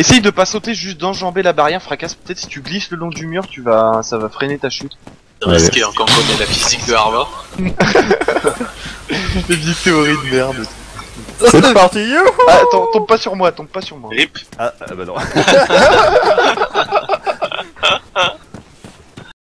Essaye de pas sauter juste d'enjamber la barrière, fracasse. Peut-être si tu glisses le long du mur, tu vas, ça va freiner ta chute. Risqué hein, quand on connaît la physique de Harvard. Des vieilles théories de merde. C'est parti, you Ah, attends, tombe pas sur moi, tombe pas sur moi. Rip. Ah, ah bah non.